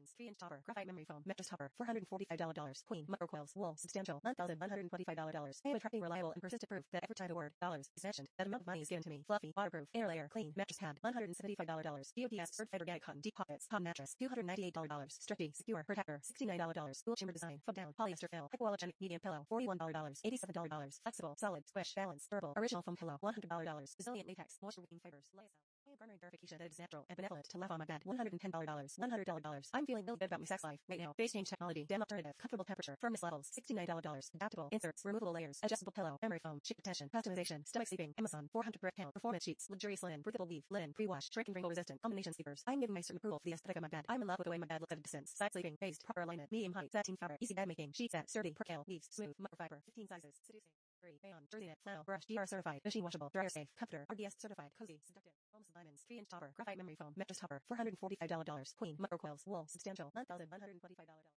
diamonds, 3-inch topper, graphite memory foam, mattress topper, $445 Queen, micro coils, wool, substantial, $1,125 I am attracting reliable and persistent proof that every time the word dollars is mentioned, that amount of money is given to me. Fluffy, waterproof, air layer, clean, mattress pad, $175 GOTS, certified organic cotton, deep pockets, palm mattress, $298 Stretchy, secure, protector, $69 Cool chamber design, faux down, polyester fill, hypoallergenic, medium pillow, $41 $87 flexible, solid, squish, balance, durable, original foam pillow, $100 resilient latex, moisture wicking fibers, lyocell. I am garnering verification that it is natural and benevolent to laugh on my bed. $110 $100 I'm feeling really good about my sex life right now. Base change technology, damn alternative, comfortable temperature, firmness levels, $69 adaptable, inserts, removable layers, adjustable pillow, memory foam, chick protection, customization, stomach sleeping, Amazon, 400 brick count, performance sheets, luxurious linen, breathable weave, linen, pre-wash, shrink and wrinkle resistant, combination sleepers. I'm giving my certain approval for the aesthetic of my bed. I'm in love with the way my bed looks at a distance. Side sleeping, based, proper alignment, medium height, satin fabric, easy bed making, sheet set, sturdy, percale, weaves, smooth, microfiber, 15 sizes, seducing. 3. Rayon, jersey knit, flannel, brush, DR certified, machine washable, dryer safe, comforter, RDS certified, cozy, seductive, diamonds, 3 inch topper, graphite memory foam, mattress topper, $445 Queen, micro coils, wool, substantial, $1,125